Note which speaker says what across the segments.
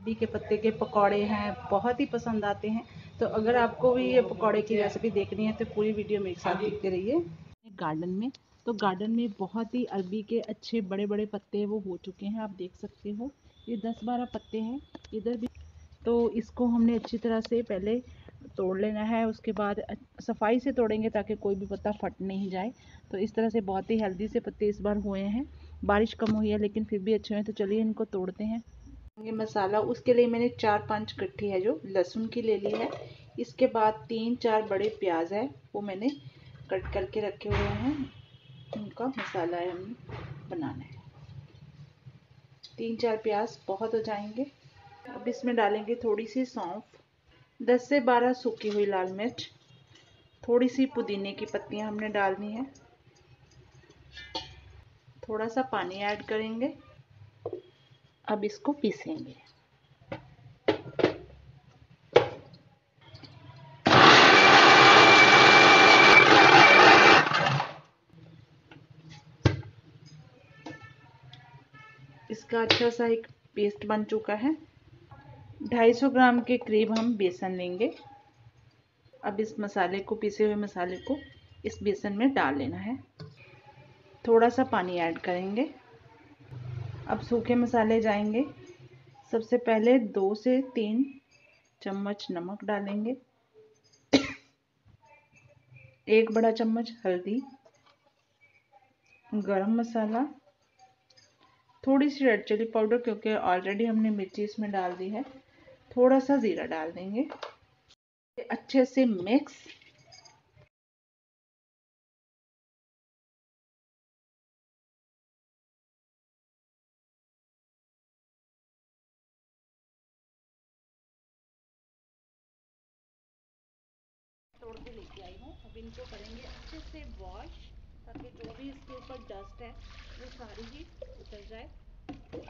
Speaker 1: अरबी के पत्ते के पकौड़े हैं बहुत ही पसंद आते हैं। तो अगर आपको भी ये पकौड़े की रेसिपी देखनी है तो पूरी वीडियो मेरे साथ देखते रहिए। गार्डन में तो गार्डन में बहुत ही अरबी के अच्छे बड़े बड़े पत्ते वो हो चुके हैं आप देख सकते हो। ये दस बारह पत्ते हैं इधर भी। तो इसको हमने अच्छी तरह से पहले तोड़ लेना है उसके बाद सफ़ाई से तोड़ेंगे ताकि कोई भी पत्ता फट नहीं जाए। तो इस तरह से बहुत ही हेल्दी से पत्ते इस बार हुए हैं। बारिश कम हुई है लेकिन फिर भी अच्छे हुए हैं तो चलिए इनको तोड़ते हैं। ये मसाला, उसके लिए मैंने चार पाँच कट्ठी है जो, लहसुन की ले ली है। इसके बाद तीन चार बड़े प्याज है, वो मैंने कट करके रखे हुए हैं। उनका मसाला है हमें बनाना है। तीन चार प्याज बहुत हो जाएँगे। अब इसमें डालेंगे थोड़ी सी सौंफ। दस से बारह सूखी हुई लाल मिर्च। थोड़ी सी पुदीने की पत्तियाँ हमने डालनी है। थोड़ा सा पानी ऐड करेंगे। अब इसको पीसेंगे इसका अच्छा सा एक पेस्ट बन चुका है। 250 ग्राम के करीब हम बेसन लेंगे। अब इस मसाले को, पीसे हुए मसाले को इस बेसन में डाल लेना है। थोड़ा सा पानी ऐड करेंगे। अब सूखे मसाले जाएँगे। सबसे पहले दो से तीन चम्मच नमक डालेंगे। एक बड़ा चम्मच हल्दी, गरम मसाला, थोड़ी सी रेड चिली पाउडर क्योंकि ऑलरेडी हमने मिर्ची इसमें डाल दी है। थोड़ा सा ज़ीरा डाल देंगे। अच्छे से मिक्स तोड़ को लेके आई हूँ। अब इनको करेंगे अच्छे से वॉश ताकि जो भी इसके ऊपर डस्ट है, वो सारी ही उतर जाए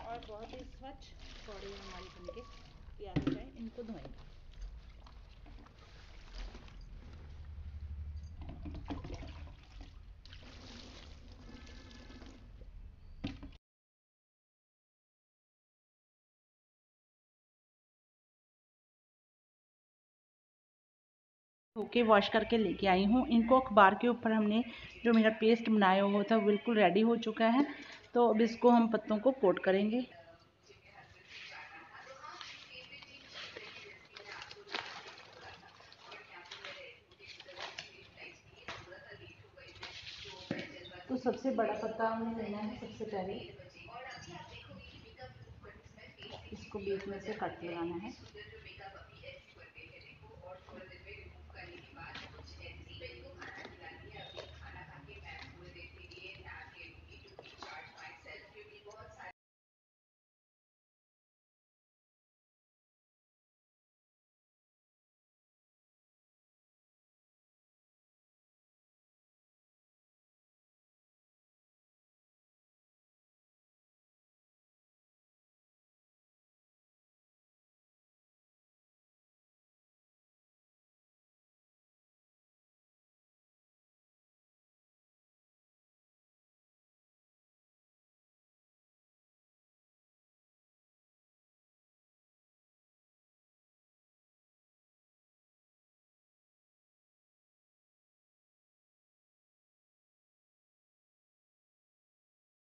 Speaker 1: और बहुत ही स्वच्छ पौड़े हमारी बन के तैयार हो जाए। इनको धोएँगे। धोके वॉश करके लेके आई हूँ। इनको अखबार के ऊपर हमने जो मेरा पेस्ट बनाया हुआ था बिल्कुल रेडी हो चुका है। तो अब इसको हम पत्तों को कोट करेंगे। तो सबसे बड़ा पत्ता हमें लेना है सबसे पहले। इसको बीच में से कट लगाना है।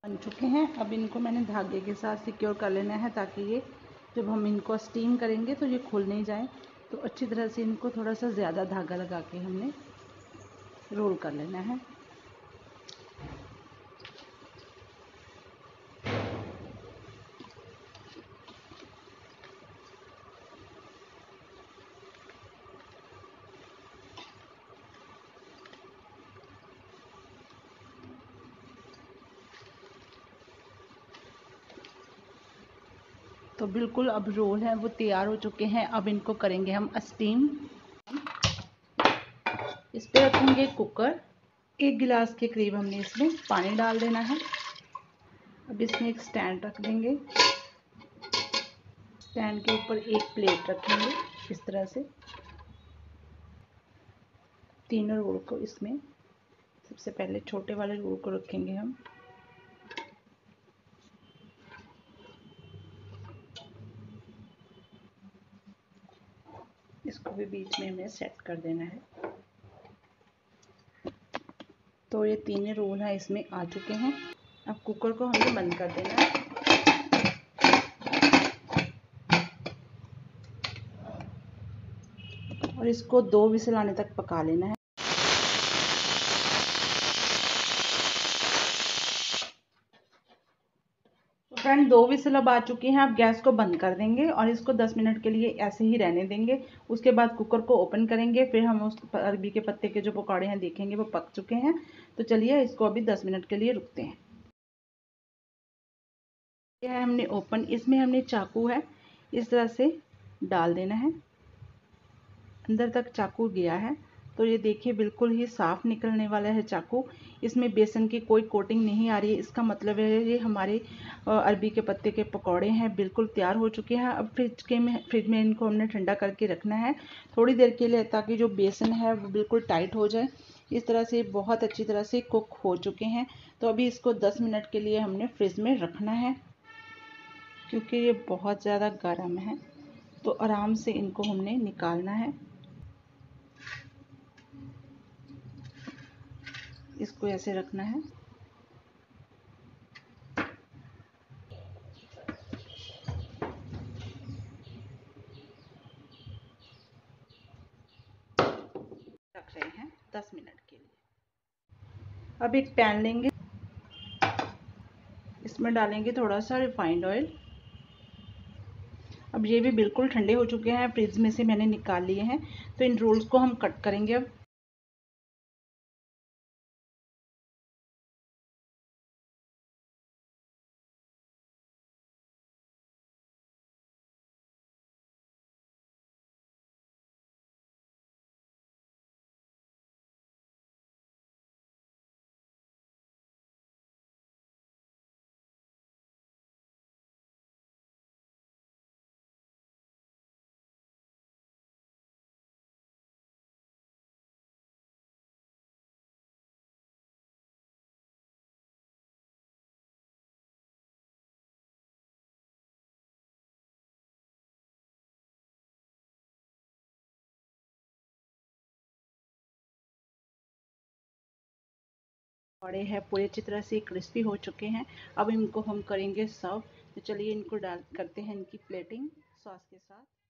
Speaker 1: बन चुके हैं। अब इनको मैंने धागे के साथ सिक्योर कर लेना है ताकि ये जब हम इनको स्टीम करेंगे तो ये खुल नहीं जाए। तो अच्छी तरह से इनको थोड़ा सा ज़्यादा धागा लगा के हमने रोल कर लेना है। तो बिल्कुल अब रोल है, वो तैयार हो चुके हैं। अब इनको करेंगे हम स्टीम इस पर रखेंगे कुकर एक गिलास के करीब हमने इसमें पानी डाल देना है। अब इसमें एक स्टैंड रख देंगे। स्टैंड के ऊपर एक प्लेट रखेंगे इस तरह से। तीनों रोल को इसमें, सबसे पहले छोटे वाले रोल को रखेंगे हम। इसको भी बीच में हमें सेट कर देना है। तो ये तीन रोल हैं, इसमें आ चुके हैं। अब कुकर को हमें बंद कर देना है। और इसको दो विसल आने तक पका लेना है। फ्रेंड दो विसल आ चुकी हैं, आप गैस को बंद कर देंगे और इसको 10 मिनट के लिए ऐसे ही रहने देंगे। उसके बाद कुकर को ओपन करेंगे, फिर हम उस अरबी के पत्ते के जो पकौड़े हैं देखेंगे, वो पक चुके हैं। तो चलिए, इसको अभी 10 मिनट के लिए रुकते हैं। यह है हमने ओपन इसमें हमने चाकू है, इस तरह से डाल देना है। अंदर तक चाकू गया है। तो ये देखिए, बिल्कुल ही साफ़ निकलने वाला है चाकू। इसमें बेसन की कोई कोटिंग नहीं आ रही है। इसका मतलब है ये हमारे अरबी के पत्ते के पकौड़े हैं, बिल्कुल तैयार हो चुके हैं। अब फ्रिज के में, फ्रिज में इनको हमने ठंडा करके रखना है। थोड़ी देर के लिए ताकि जो बेसन है वो बिल्कुल टाइट हो जाए। इस तरह से बहुत अच्छी तरह से कुक हो चुके हैं। तो अभी इसको दस मिनट के लिए हमने फ्रिज में रखना है, क्योंकि ये बहुत ज़्यादा गर्म है। तो आराम से इनको हमने निकालना है। इसको ऐसे रखना है। रख रहे हैं दस मिनट के लिए। अब एक पैन लेंगे। इसमें डालेंगे थोड़ा सा रिफाइंड ऑयल। अब ये भी बिल्कुल ठंडे हो चुके हैं, फ्रिज में से मैंने निकाल लिए हैं तो इन रोल्स को हम कट करेंगे अब। बड़े हैं, पूरे अच्छी तरह से क्रिस्पी हो चुके हैं। अब इनको हम करेंगे सर्व तो चलिए इनको डाल, करते हैं इनकी प्लेटिंग सॉस के साथ।